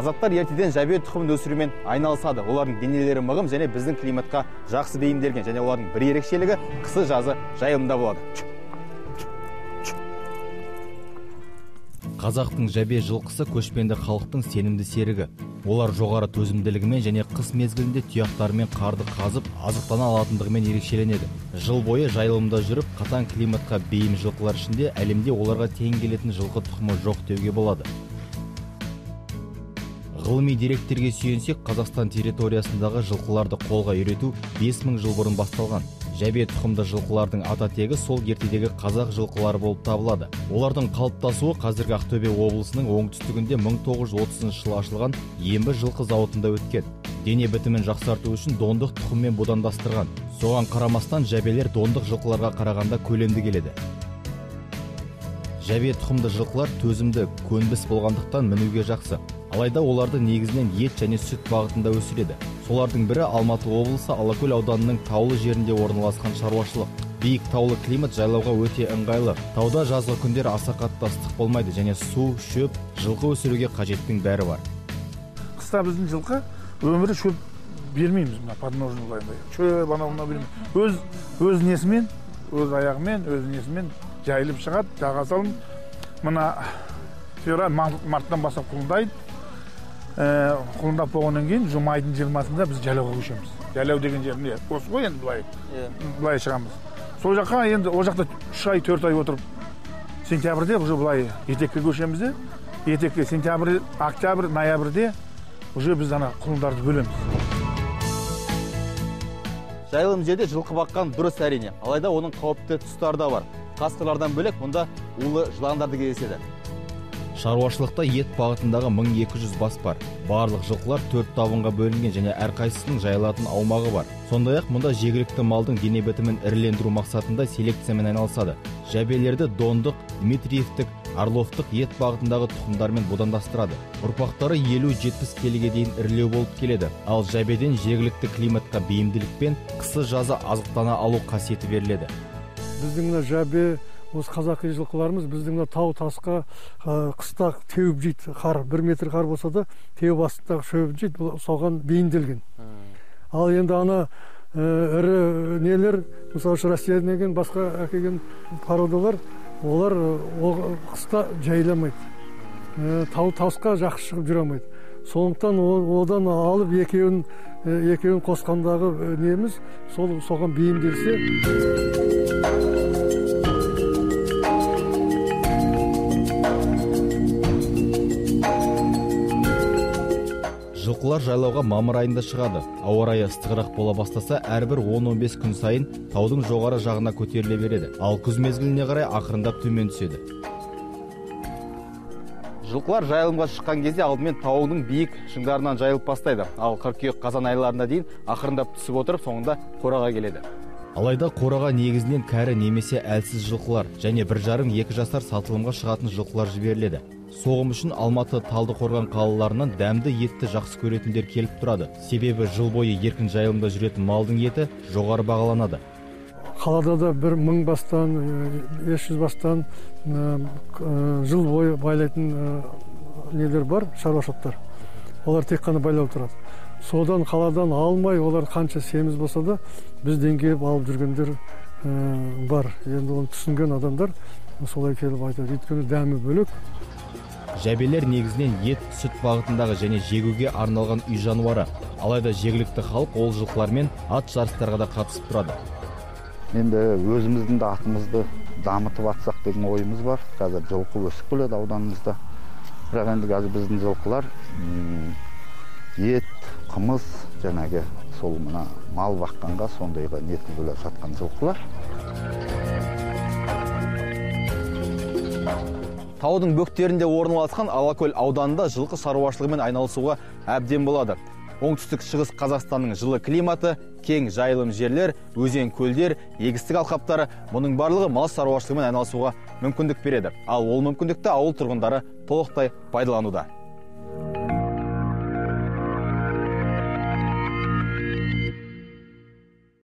қазақтар ертеден жабе тұқымын өсірумен айналысады. Олардың денелері мығым және біздің климатқа жақсы бейімделген және олардың бір ерекшелігі қысы жазы жайылымда болады. Қазақтың жабе жылқысы көшпенді халықтың сенімді серігі. Олар жоғары төзімділігімен және қыс мезгілінде тұяқтарымен қарды қазып азықтана алатындығымен ерекшеленеді. Жыл бойы жайылымда жүріп қатаң климатқа бейім жылқылар ішінде әлемде оларға тең келетін жылқы тұқымы жоқ деуге болады. Ғылыми деректерге сүйенсек қазақстан территориясындағы жылқыларды қолға үйрету 5000 жыл бұрын басталған. Жәбе тұқымды жылқылардың ата тегі сол ертедегі қазақ жылқылары болып табылады. Олардың қалыптасуы қазіргі ақтөбе облысының оңтүстігінде 1930 жылы ашылған ембі жылқы зауытында өткен. Дене бітімін жақсарту үшін дондық тұқыммен будандастырған. Соған қарамастан жәбелер дондық жылқыларға қарағанда көлемді келеді. Жәбе тұқымды жылқылар төзімді көнбіс болғандықтан мінуге жақсы. Алайда оларды негізінен ет және сүт бағытында өсіреді. Солардың бірі алматы облысы алакөл ауданының таулы жерінде орналасқан шаруашылық. Биік таулы климат жайлауға өте ыңғайлы. Тауда жазғы күндері аса қатты ыстық болмайды және су шөп жылқы өсіруге қажеттің бәрі бар. Қыста біздің жылқы өмірі шөп бермейміз мына подножный шөп анау мынау бермейміз. Өз өз несімен өз аяғымен өз несімен жайылып шығады жаға мына февраль марттан бастап құлындайды құлындап болғаннан кейін жұма айдың жиырмасында біз жайлауға көшеміз. Жайлау деген жер не? Осы ғой енді былай. Былай шығамыз. Сол жаққа енді ол жақта үш ай төрт ай отырып сентябрьде уже былай етекке көшеміз де. Етекке сентябрь октябрь ноябрьде уже біз ана құлындарды бөлеміз. Жайылым жерде жылқы баққан дұрыс әрине. Алайда оның қауіпті тұстары да бар. Қасқырлардан бөлек мұнда улы жыландар да кездеседі. Шаруашылықта ет бағытындағы 1200 бас бар. Барлық жылқылар төрт табынға бөлінген және әрқайсысының жайылатын аумағы бар. Сондай ақ мұнда жергілікті малдың дене бітімін ірілендіру мақсатында селекциямен айналысады. Жәбелерді дондық дмитриевтік орловтық ет бағытындағы тұқымдармен будандастырады ұрпақтары 50-70 келіге дейін ірілеу болып келеді. Ал жәбеден жергілікті климатқа бейімділік пен қысы жазы азықтана алу қасиеті беріледі. Біздің мына жабе осы қазақи жылқыларымыз біздің мына тау тасқа қыста теуіп жейді. Қар бір метр қар болса да теуіп астындағы шөбін жейді. Соған бейімделген. Ал енді ана ірі нелер мысалы үшін россиядан келген басқа әкелген породалар олар қыста жайыламайды тау тасқа жақсы шығып жүре алмайды. Сондықтан одан алып екеуін екеуін қосқандағы неміз сол соған бейімделсе жылқылар жайлауға мамыр айында шығады. Ауа райы ыстығырақ бола бастаса әрбір 10-15 күн сайын таудың жоғары жағына көтеріле береді. Ал күз мезгіліне қарай ақырындап төмен түседі. Жылқылар жайылымға шыққан кезде алдымен таудың биік шыңдарынан жайылып бастайды. Ал қыркүйек қазан айларына дейін ақырындап түсіп отырып соңында қораға келеді. Алайда қораға негізінен кәрі немесе әлсіз жылқылар және бір жарым екі жасар сатылымға шығатын жылқылар жіберіледі. Соғым үшін алматы талдықорған қалаларынан дәмді етті жақсы көретіндер келіп тұрады. Себебі жыл бойы еркін жайылымда жүретін малдың еті жоғары бағаланады. Қалада да бір мың бастан бес жүз бастан жыл бойы байлайтын нелер бар шаруашылықтар. Олар тек қана байлап тұрады. Содан қаладан алмай олар қанша семіз болса да бізден келіп алып жүргендер бар. Енді оны түсінген адамдар солай келіп айтады. Өйткені дәмі бөлек жәбелер негізінен ет сүт бағытындағы және жегуге арналған үй жануары. Алайда жергілікті халық ол жылқылармен ат жарыстарға да қатысып тұрады. Енді өзіміздің де атымызды дамытып атсақ деген ойымыз бар. Қазір жылқы өсіп келеді ауданымызда. Бірақ енді қазір біздің жылқылар ет қымыз жаңағы сол мына мал баққанға сондайға нетін бөле жатқан жылқылар. Таудың бөктерінде орналасқан алакөл ауданында жылқы шаруашылығымен айналысуға әбден болады. Оңтүстік шығыс қазақстанның жылы климаты кең жайылым жерлер өзен көлдер егістік алқаптары мұның барлығы мал шаруашылығымен айналысуға мүмкіндік береді. Ал ол мүмкіндікті ауыл тұрғындары толықтай пайдалануда.